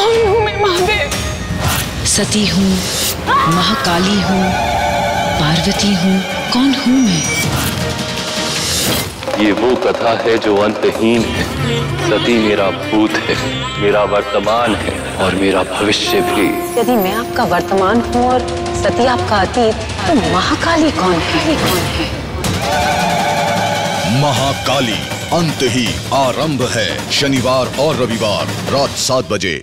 कौन हूँ मैं महादेव? सती हूँ महाकाली हूँ पार्वती हूँ कौन हूँ मैं? ये वो कथा है जो अंतहीन है। सती मेरा भूत है मेरा वर्तमान है और मेरा भविष्य भी। यदि मैं आपका वर्तमान हूँ और सती आपका अतीत तो महाकाली कौन है कौन है? महाकाली अंत ही आरंभ है। शनिवार और रविवार रात सात बजे।